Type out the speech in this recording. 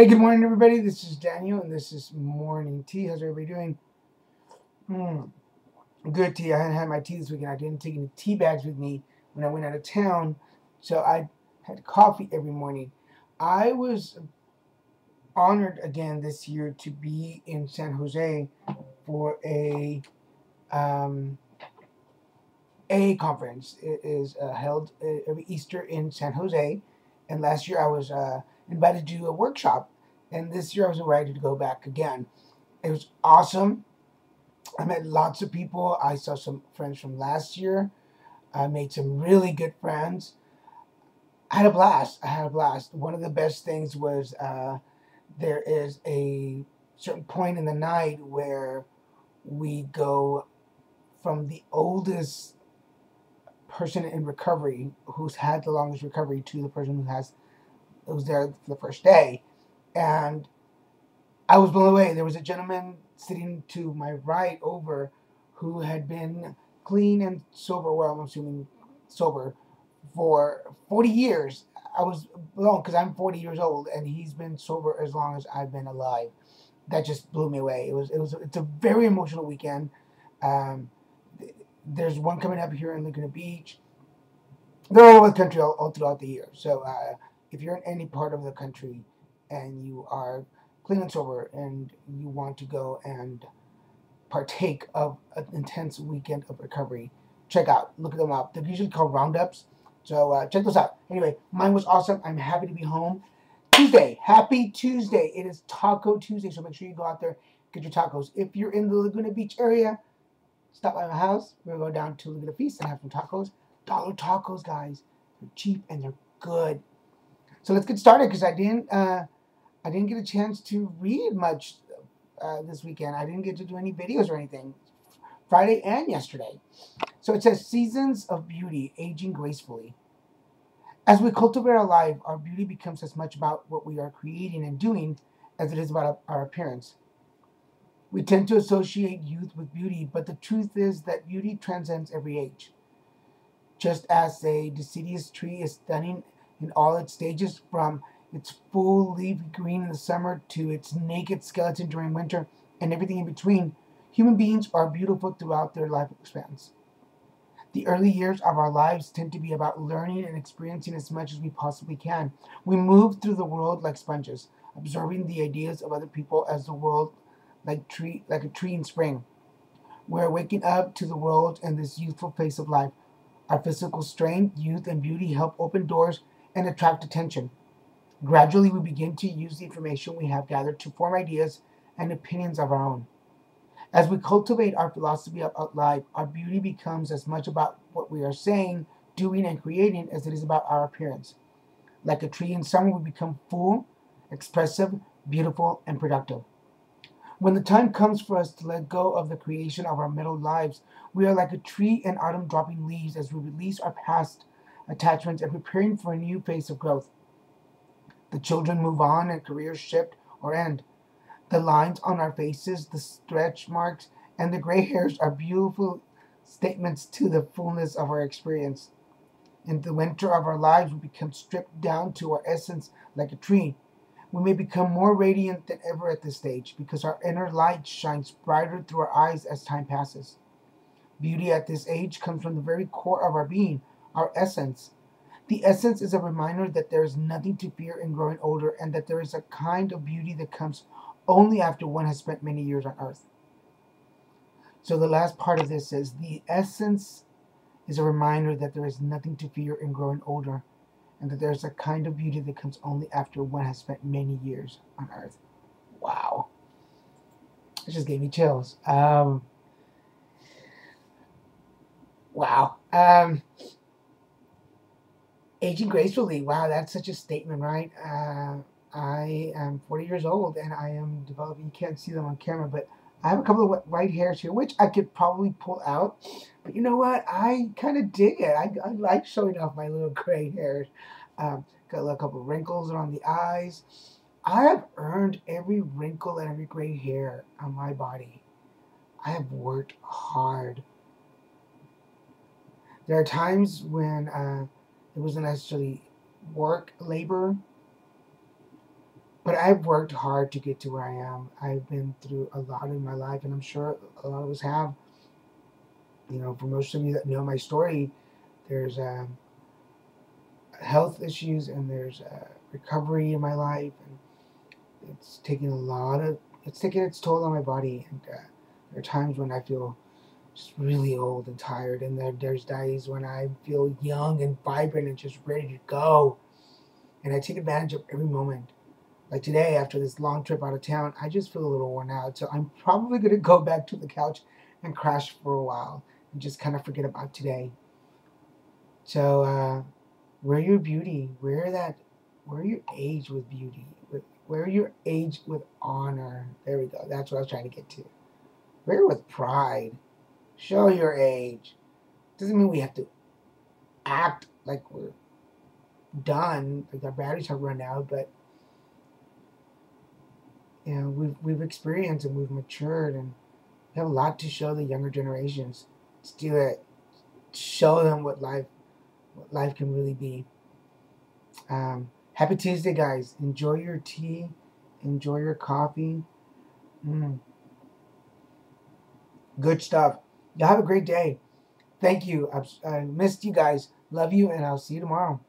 Hey, good morning, everybody. This is Daniel, and this is Morning Tea. How's everybody doing? Mm, good tea. I hadn't had my tea this weekend. I didn't take any tea bags with me when I went out of town, so I had coffee every morning. I was honored again this year to be in San Jose for a um, a conference. It is uh, held uh, every Easter in San Jose, and last year I was. Uh, invited to do a workshop. And this year I was invited to go back again. It was awesome. I met lots of people. I saw some friends from last year. I made some really good friends. I had a blast. I had a blast. One of the best things was uh, there is a certain point in the night where we go from the oldest person in recovery who's had the longest recovery to the person who has was there the first day, and I was blown away. There was a gentleman sitting to my right over who had been clean and sober, well, I'm assuming sober, for 40 years. I was blown because I'm 40 years old and he's been sober as long as I've been alive. That just blew me away. It was, it was, it's a very emotional weekend. Um, there's one coming up here in Laguna Beach. They're all over the country all, all throughout the year. So, uh, if you're in any part of the country and you are clean and sober and you want to go and partake of an intense weekend of recovery, check out, look them up. They're usually called roundups. So uh, check those out. Anyway, mine was awesome. I'm happy to be home. Tuesday, happy Tuesday. It is Taco Tuesday, so make sure you go out there, get your tacos. If you're in the Laguna Beach area, stop by my house. We're gonna go down to Laguna Feast and have some tacos. Dollar tacos, guys. They're cheap and they're good. So let's get started because I didn't uh, I didn't get a chance to read much uh, this weekend. I didn't get to do any videos or anything. Friday and yesterday. So it says seasons of beauty, aging gracefully. As we cultivate our life, our beauty becomes as much about what we are creating and doing as it is about our appearance. We tend to associate youth with beauty, but the truth is that beauty transcends every age. Just as a deciduous tree is stunning in all its stages, from its full leafy green in the summer to its naked skeleton during winter, and everything in between, human beings are beautiful throughout their life expanse. The early years of our lives tend to be about learning and experiencing as much as we possibly can. We move through the world like sponges, absorbing the ideas of other people as the world like tree like a tree in spring. We're waking up to the world and this youthful phase of life. Our physical strength, youth, and beauty help open doors and attract attention. Gradually, we begin to use the information we have gathered to form ideas and opinions of our own. As we cultivate our philosophy of life, our beauty becomes as much about what we are saying, doing, and creating as it is about our appearance. Like a tree in summer, we become full, expressive, beautiful, and productive. When the time comes for us to let go of the creation of our middle lives, we are like a tree in autumn dropping leaves as we release our past attachments, and preparing for a new phase of growth. The children move on and careers shift or end. The lines on our faces, the stretch marks, and the gray hairs are beautiful statements to the fullness of our experience. In the winter of our lives, we become stripped down to our essence like a tree. We may become more radiant than ever at this stage because our inner light shines brighter through our eyes as time passes. Beauty at this age comes from the very core of our being, our essence. The essence is a reminder that there is nothing to fear in growing older and that there is a kind of beauty that comes only after one has spent many years on earth. So the last part of this says the essence is a reminder that there is nothing to fear in growing older and that there's a kind of beauty that comes only after one has spent many years on earth. Wow. It just gave me chills. Um, wow. Um, aging gracefully. Wow, that's such a statement, right? Uh, I am 40 years old and I am developing. You can't see them on camera, but I have a couple of white hairs here, which I could probably pull out. But you know what? I kind of dig it. I, I, like showing off my little gray hairs. Um, got a couple of wrinkles around the eyes. I have earned every wrinkle and every gray hair on my body. I have worked hard. There are times when uh, it wasn't necessarily work, labor. but I've worked hard to get to where I am. I've been through a lot in my life, and I'm sure a lot of us have. You know, for most of you that know my story, there's um, health issues and there's uh, recovery in my life, and it's taking a lot of it's taking its toll on my body. And uh, there are times when I feel just really old and tired, and then there's days when I feel young and vibrant and just ready to go. And I take advantage of every moment. Like today, after this long trip out of town, I just feel a little worn out. So I'm probably going to go back to the couch and crash for a while and just kind of forget about today. So, uh, wear your beauty. Wear that. Wear your age with beauty. Wear your age with honor. There we go. That's what I was trying to get to. Wear it with pride. Show your age. Doesn't mean we have to act like we're done, like our batteries have run out, but you know, we've we've experienced and we've matured and we have a lot to show the younger generations. Let's do it. Show them what life what life can really be. Um, happy Tuesday, guys. Enjoy your tea. Enjoy your coffee. Mm. Good stuff. Y'all have a great day. Thank you. I've, I missed you guys. Love you, and I'll see you tomorrow.